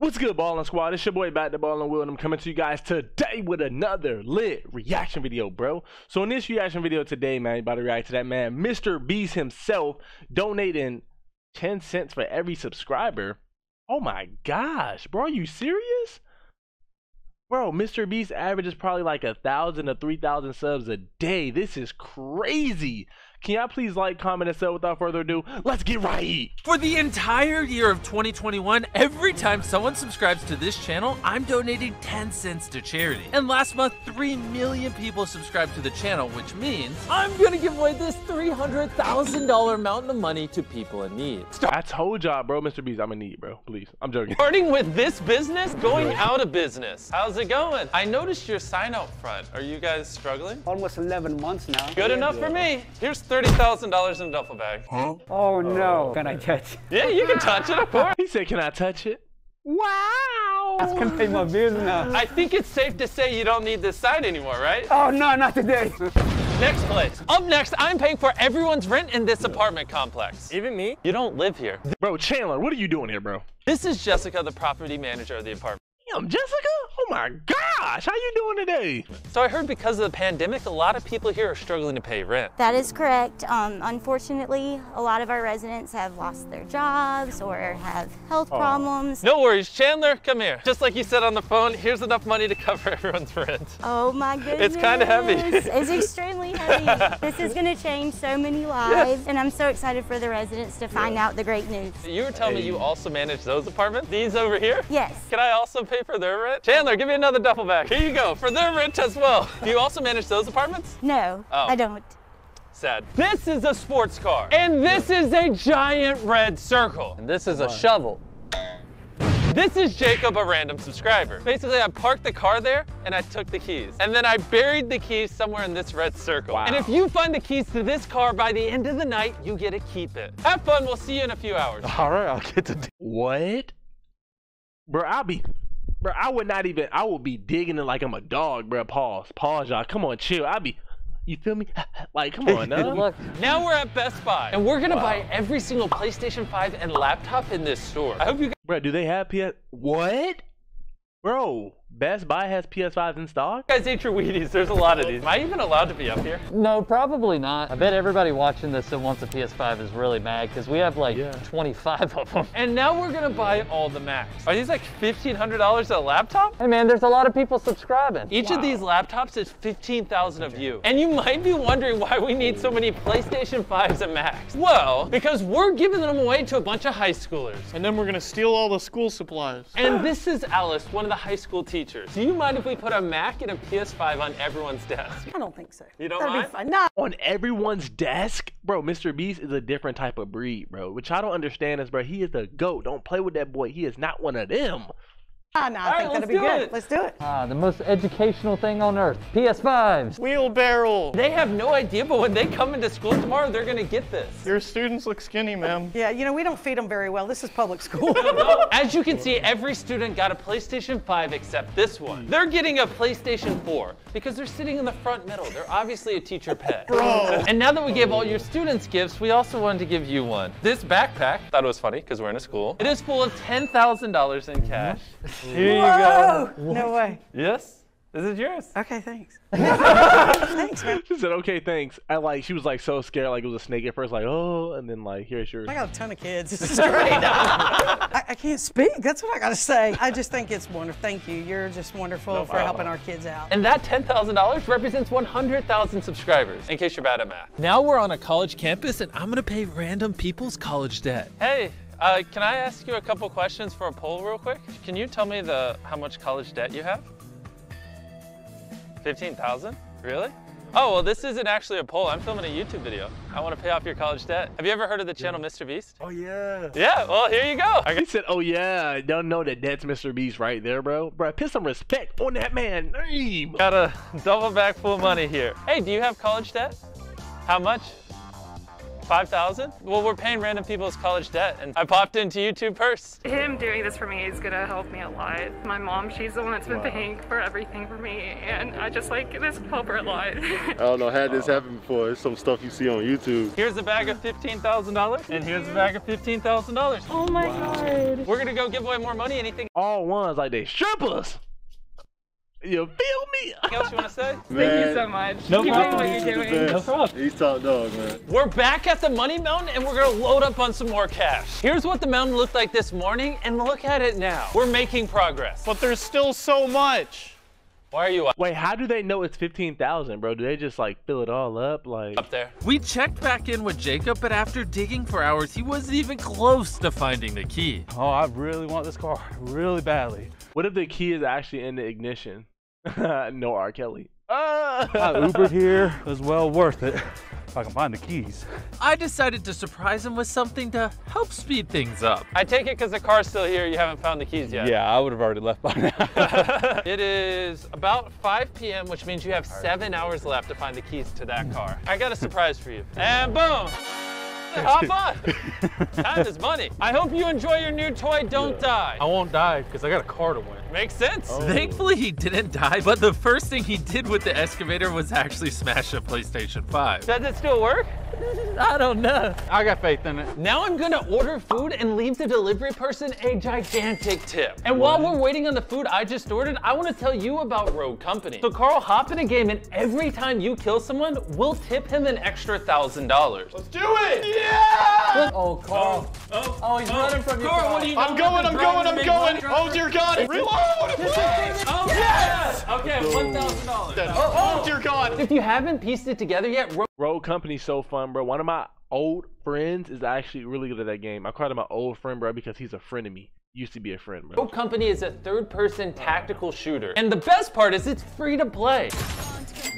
What's good, Ballin' Squad? It's your boy Back to Ballin' Will, and I'm coming to you guys today with another lit reaction video, bro. So in this reaction video today, man, about to react to that man, Mr. Beast himself, donating 10 cents for every subscriber. Oh my gosh, bro, are you serious? Bro, Mr. Beast averages probably like a thousand to three thousand subs a day. This is crazy. Can y'all please like, comment, and sub without further ado? Let's get right. For the entire year of 2021, every time someone subscribes to this channel, I'm donating 10 cents to charity. And last month, 3 million people subscribed to the channel, which means I'm gonna give away this $300,000 mountain of money to people in need. I told y'all, bro, Mr. Beast, I'm in need, bro. Please, I'm joking. Starting with this business, going out of business. How's it going? I noticed your sign out front. Are you guys struggling? Almost 11 months now. Good enough for me. Here's $30,000 in a duffel bag. Huh? Oh no. Oh. Can I touch? It? Yeah, you can touch it, of course. He said, "Can I touch it?" Wow! That's gonna pay my bills now. I think it's safe to say you don't need this sign anymore, right? Oh no, not today. Next place. Up next, I'm paying for everyone's rent in this apartment complex. Even me? You don't live here. Bro, Chandler, what are you doing here, bro? This is Jessica, the property manager of the apartment. Damn, Jessica? Oh my gosh, how you doing today? So I heard because of the pandemic, a lot of people here are struggling to pay rent. That is correct. Um, unfortunately, a lot of our residents have lost their jobs or have health problems. No worries, Chandler, come here. Just like you said on the phone, here's enough money to cover everyone's rent. Oh my goodness. It's kinda heavy. it's extremely heavy. this is going to change so many lives, and I'm so excited for the residents to find out the great news. You were telling me you also manage those apartments? These over here? Yes. Can I also pay for their rent? Chandler, give me another duffel bag. Here you go, for their rent as well. Do you also manage those apartments? No, Oh. I don't. Sad. This is a sports car. And this is a giant red circle. And this is a shovel. This is Jacob, a random subscriber. Basically, I parked the car there and I took the keys. And then I buried the keys somewhere in this red circle. Wow. And if you find the keys to this car by the end of the night, you get to keep it. Have fun. We'll see you in a few hours. All right, I'll get to. D- what? Bro, I'll be. Bro, I would not even. I would be digging it like I'm a dog, bro. Pause, pause, y'all. Come on, chill. I'll be. You feel me? like, come on, now. Now we're at Best Buy, and we're gonna buy every single PlayStation 5 and laptop in this store. I hope you Bro, do they have PS? What? Bro, Best Buy has PS5s in stock? You guys ate your Wheaties. There's a lot of these. Am I even allowed to be up here? No, probably not. I bet everybody watching this that wants a PS5 is really mad because we have like Yeah. 25 of them. And now we're gonna buy all the Macs. Are these like $1,500 a laptop? Hey man, there's a lot of people subscribing. Each of these laptops is 15,000 of you. And you might be wondering why we need so many PlayStation 5s and Macs. Well, because we're giving them away to a bunch of high schoolers. And then we're gonna steal all the school supplies. And this is Alice, one of the high school teachers. Do you mind if we put a Mac and a PS5 on everyone's desk? I don't think so. You don't That'd mind? be fun. No, On everyone's desk? Bro, Mr. Beast is a different type of breed, bro. Which I don't understand is, bro, he is the GOAT. Don't play with that boy. He is not one of them. Ah, no, I right, think let's that'd be good. it. Let's do it. Ah, the most educational thing on earth. PS5s. Wheelbarrow. They have no idea, but when they come into school tomorrow, they're gonna get this. Your students look skinny, ma'am. Yeah, you know, we don't feed them very well. This is public school. As you can see, every student got a PlayStation 5 except this one. They're getting a PlayStation 4 because they're sitting in the front middle. They're obviously a teacher pet. Bro. And now that we gave all your students gifts, we also wanted to give you one. This backpack, thought it was funny because we're in a school. It is full of $10,000 in cash. Here you go. no way. Yes, this is yours. Okay, thanks. thanks, man. She said, okay, thanks. I like, she was like so scared, like it was a snake at first, like, oh, and then like, here's yours. I got a ton of kids. This is great. I, I can't speak. That's what I got to say. I just think it's wonderful. Thank you. You're just wonderful for helping our kids out. And that $10,000 represents 100,000 subscribers, in case you're bad at math. Now we're on a college campus and I'm gonna pay random people's college debt. Hey, uh, can I ask you a couple questions for a poll real quick? Can you tell me the how much college debt you have? 15,000? Really? Oh, well, this isn't actually a poll. I'm filming a YouTube video. I want to pay off your college debt. Have you ever heard of the channel Mr. Beast? Oh, yeah. Yeah, well, here you go. I He said, oh, yeah, I don't know that that's Mr. Beast right there, bro. Bro, put some respect on that man name. got a double bag full of money here. Hey, do you have college debt? How much? 5,000? Well, we're paying random people's college debt, and I popped into YouTube first. Him doing this for me is gonna help me a lot. My mom, she's the one that's been paying for everything for me, and I just like this will help her a lot. I don't know, had this happen before. It's some stuff you see on YouTube. Here's a bag of $15,000, and here's a bag of $15,000. oh my god. We're gonna go give away more money. Anything All ones like they strippers. You feel me? else you wanna say? Thank you so much. No Keep problem. doing what you're doing. No problem. He's top dog, man. We're back at the Money Mountain and we're gonna load up on some more cash. Here's what the mountain looked like this morning and look at it now. We're making progress. But there's still so much. Why are you up, Wait, how do they know it's 15,000, bro? Do they just like fill it all up? Like, up there? We checked back in with Jacob, but after digging for hours, he wasn't even close to finding the key. Oh, I really want this car really badly. What if the key is actually in the ignition? no R. Kelly. Ah! I Ubered here. It was well worth it. If I can find the keys. I decided to surprise him with something to help speed things up. I take it because the car's still here, you haven't found the keys yet. Yeah, I would have already left by now. It is about 5 p.m., which means you have seven hours left to find the keys to that car. I got a surprise for you. And boom! Hop on! Time is money. I hope you enjoy your new toy, Don't Die. I won't die because I got a car to win. Makes sense. Oh. Thankfully, he didn't die, but the first thing he did with the excavator was actually smash a PlayStation 5. Does it still work? I don't know. I got faith in it. Now I'm gonna order food and leave the delivery person a gigantic tip. And while we're waiting on the food I just ordered, I wanna tell you about Rogue Company. So Carl, hop in a game and every time you kill someone, we'll tip him an extra thousand dollars. Let's do it! Yeah! Oh, Carl. Oh, Oh, oh he's running from you, Carl, what are you I'm going, I'm going, I'm going. Oh dear God! Reload! Oh, yes! Okay, $1,000. Oh dear God! If you haven't pieced it together yet, Rogue Road Company's so fun, bro. One of my old friends is actually really good at that game. I called him my old friend, bro, because he's a friend of me. Used to be a friend, bro. Rogue Company is a third-person tactical shooter. And the best part is it's free to play.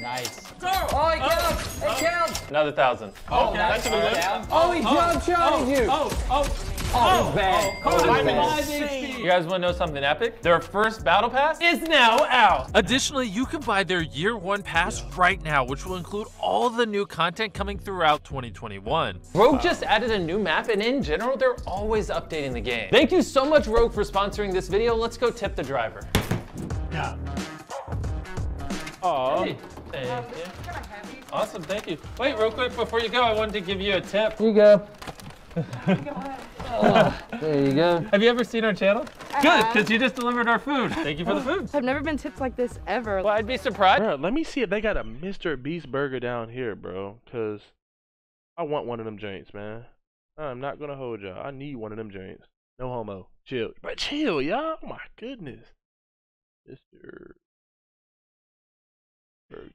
Nice. Oh, it oh, oh. counts! It counts! Another thousand. Oh, that's a win. Oh, he oh, jump shotted you! Oh, oh, Oh, oh, he's bad. I'm You guys want to know something epic? Their first battle pass is now out. Additionally, you can buy their year one pass right now, which will include all the new content coming throughout 2021. Rogue just added a new map, and in general, they're always updating the game. Thank you so much, Rogue, for sponsoring this video. Let's go tip the driver. Yeah. Oh, Hey, thank you. Awesome, thank you. Wait, real quick before you go, I wanted to give you a tip. Here you go. Oh. there you go. Have you ever seen our channel? Good, because you just delivered our food. Thank you for the food. I've never been tipped like this ever. Well, I'd be surprised. Bro, let me see if they got a Mr. Beast burger down here, bro. Cause I want one of them joints, man. I'm not gonna hold y'all. I need one of them joints. No homo. Chill. But chill, y'all. Oh my goodness. Mr. Burger.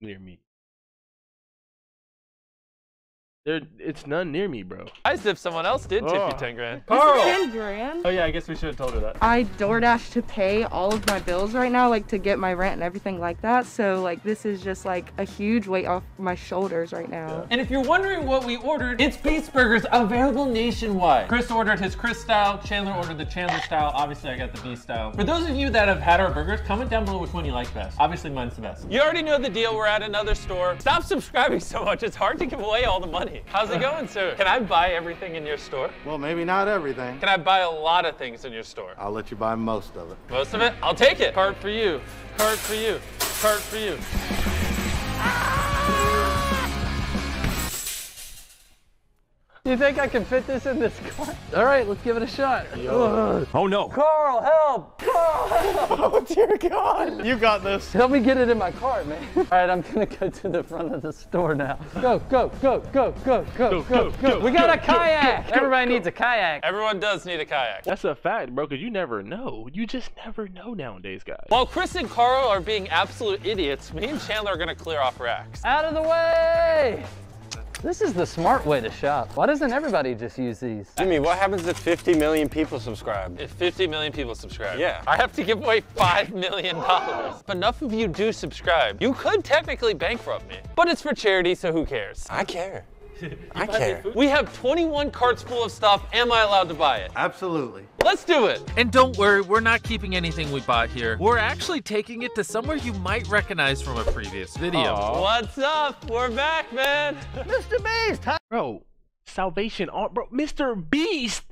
Near me. There it's none near me, bro. As if someone else did tip Oh. you 10 grand. Ten grand. Oh yeah, I guess we should have told her that. I DoorDash to pay all of my bills right now, like to get my rent and everything like that. So like this is just like a huge weight off my shoulders right now. And if you're wondering what we ordered, it's Beast Burgers available nationwide. Chris ordered his Chris style, Chandler ordered the Chandler style. Obviously, I got the Beast style. For those of you that have had our burgers, comment down below which one you like best. Obviously, mine's the best. You already know the deal. We're at another store. Stop subscribing so much. It's hard to give away all the money. How's it going, sir? Can I buy everything in your store? Well, maybe not everything. Can I buy a lot of things in your store? I'll let you buy most of it. Most of it? I'll take it. Card for you. Card for you. Card for you. You think I can fit this in this car? All right, let's give it a shot. oh no. Carl, help! Oh dear God! You got this. Help me get it in my car, man. All right, I'm gonna go to the front of the store now. Go, go, go, go, go, go, go, go. We got a kayak. Everybody needs a kayak. Everyone does need a kayak. That's a fact, bro, because you never know. You just never know nowadays, guys. While Chris and Carl are being absolute idiots, me and Chandler are gonna clear off racks. Out of the way! This is the smart way to shop. Why doesn't everybody just use these? Jimmy, what happens if 50 million people subscribe? If 50 million people subscribe, Yeah. I have to give away $5 million. If enough of you do subscribe, you could technically bankrupt me. But it's for charity, so who cares? I care. I care. We have 21 carts full of stuff. Am I allowed to buy it? Absolutely. Let's do it. And don't worry, we're not keeping anything we bought here. We're actually taking it to somewhere you might recognize from a previous video. What's up? We're back, man. Mr. Beast, huh? Bro, Salvation Arm, bro. Mr. Beast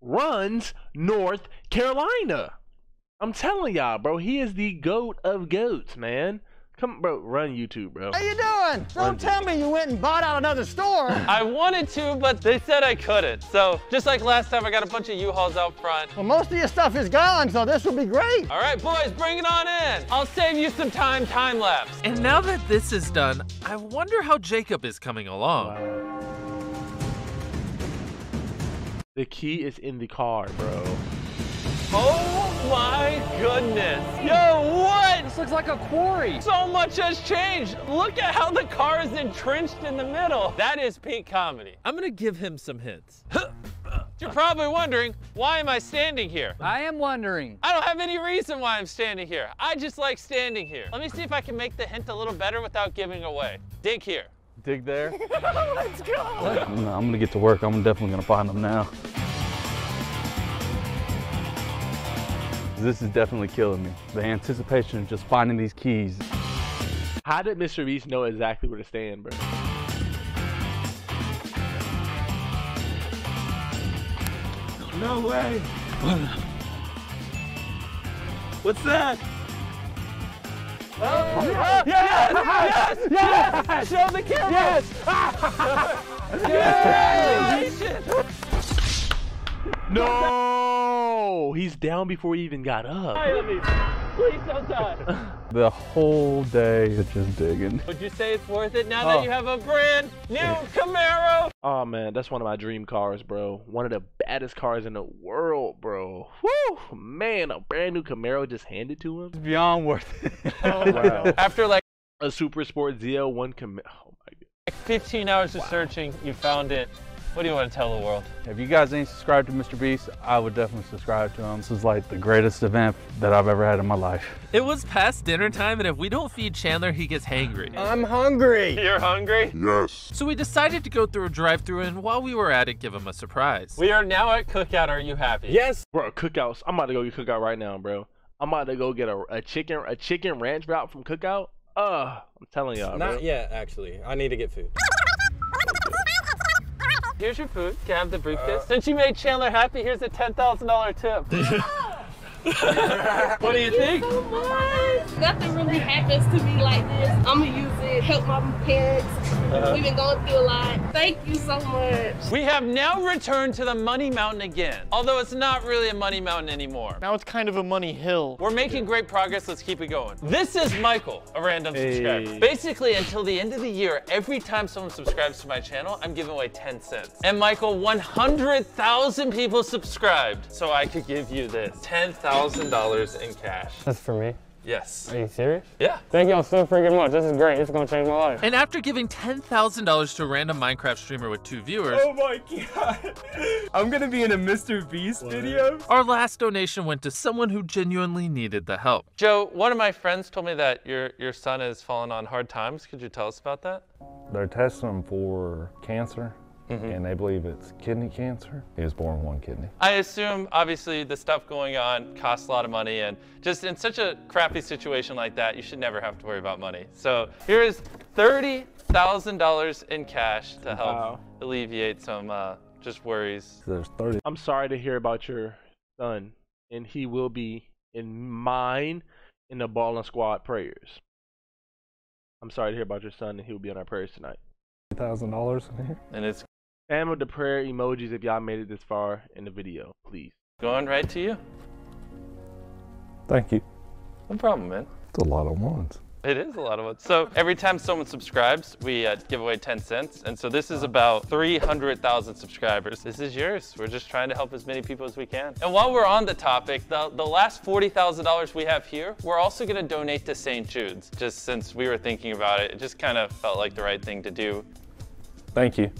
runs North Carolina. I'm telling y'all, bro. He is the goat of goats, man. Come, bro. Run YouTube, bro. How you doing? Don't tell me you went and bought out another store. I wanted to, but they said I couldn't. So just like last time, I got a bunch of U-Hauls out front. well, most of your stuff is gone, so this will be great. All right, boys, bring it on in. I'll save you some time, time lapse. And now that this is done, I wonder how Jacob is coming along. The key is in the car, bro. Oh my goodness. Yo, what? This looks like a quarry. So much has changed. Look at how the car is entrenched in the middle. That is peak comedy. I'm gonna give him some hints. You're probably wondering, why am I standing here? I am wondering. I don't have any reason why I'm standing here. I just like standing here. Let me see if I can make the hint a little better without giving away. Dig here. Dig there. Let's go. I'm, I'm gonna get to work. I'm definitely gonna find them now. This is definitely killing me. The anticipation of just finding these keys. How did Mr. Beast know exactly where to stand, bro? No way. What's that? Oh, yes! Yes! Yes! Show the camera! Yes! Congratulations! No! Oh, he's down before he even got up. Please don't die. The whole day is just digging. Would you say it's worth it now that Oh. you have a brand new Camaro? Oh man, that's one of my dream cars, bro. One of the baddest cars in the world, bro. Woo! Man, a brand new Camaro just handed to him. It's beyond worth it. Oh wow. After like a Super Sport ZL1 Camaro. Oh my god. Like 15 hours of searching, you found it. What do you want to tell the world? If you guys ain't subscribed to Mr. Beast, I would definitely subscribe to him. This is like the greatest event that I've ever had in my life. It was past dinner time, and if we don't feed Chandler, he gets hangry. I'm hungry. You're hungry? Yes. So we decided to go through a drive-through, and while we were at it, give him a surprise. We are now at Cookout. Are you happy? Yes. Bro, cookouts. I'm about to go get cookout right now, bro. I'm about to go get a, a chicken a chicken ranch wrap from cookout. Uh, I'm telling y'all, bro. Not yet, actually. I need to get food. Here's your food. Can I have the briefcase? Uh, Since you made Chandler happy, here's a $10,000 tip. what do you think? so much. Nothing really happens to me like this. I'm gonna use it, help my parents. Uh-huh. We've been going through a lot. Thank you so much. We have now returned to the Money Mountain again, although it's not really a Money Mountain anymore. Now it's kind of a money hill. We're making great progress. Let's keep it going. This is Michael, a random Hey. subscriber. Basically, until the end of the year, every time someone subscribes to my channel, I'm giving away 10 cents. And Michael, 100,000 people subscribed, so I could give you this $10,000 in cash. That's for me. Yes. Are you serious? Yeah. Thank y'all so freaking much. This is great. This is gonna change my life. And after giving $10,000 to a random Minecraft streamer with two viewers, Oh my god. I'm gonna be in a Mr. Beast video. our last donation went to someone who genuinely needed the help. Joe, one of my friends told me that your, your son has fallen on hard times. Could you tell us about that? They're testing him for cancer, Mm-hmm. and they believe it's kidney cancer. He was born with one kidney. I assume, obviously, the stuff going on costs a lot of money, and just in such a crappy situation like that, you should never have to worry about money. So here is $30,000 in cash to help Wow. alleviate some uh, just worries. There's 30. I'm sorry to hear about your son, and he will be in mine in the Ballin' Squad prayers. I'm sorry to hear about your son, and he will be on our prayers tonight. thousand dollars in here. And it's Spam with the prayer emojis if y'all made it this far in the video, please. going right to you. Thank you. No problem, man. It's a lot of ones. It is a lot of ones. So every time someone subscribes, we uh, give away 10 cents. And so this is about 300,000 subscribers. This is yours. We're just trying to help as many people as we can. And while we're on the topic, the, the last $40,000 we have here, we're also going to donate to St. Jude's. Just since we were thinking about it, it just kind of felt like the right thing to do. Thank you,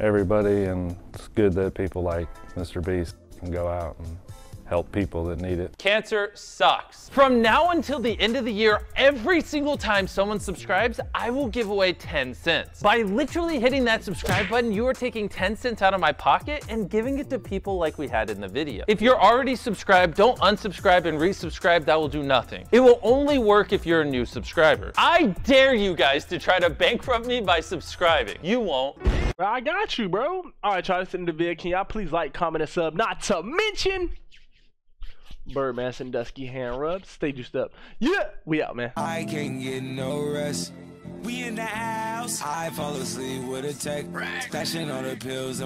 everybody, and it's good that people like Mr. Beast can go out and help people that need it. Cancer sucks. From now until the end of the year, every single time someone subscribes, I will give away 10 cents. By literally hitting that subscribe button, you are taking 10 cents out of my pocket and giving it to people like we had in the video. If you're already subscribed, don't unsubscribe and resubscribe. That will do nothing. It will only work if you're a new subscriber. I dare you guys to try to bankrupt me by subscribing. You won't. I got you, bro. All right, try to send the video. Can y'all please like, comment, and sub? Not to mention Birdman and Dusky hand rubs. Stay juiced up. Yeah, we out, man. I can't get no rest. We in the house. I fall asleep with a tech. Stashing all the pills.